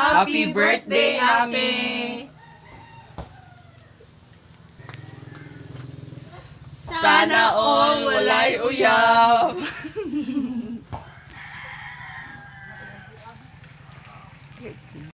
Happy birthday, Ate! Sana all walay uyab!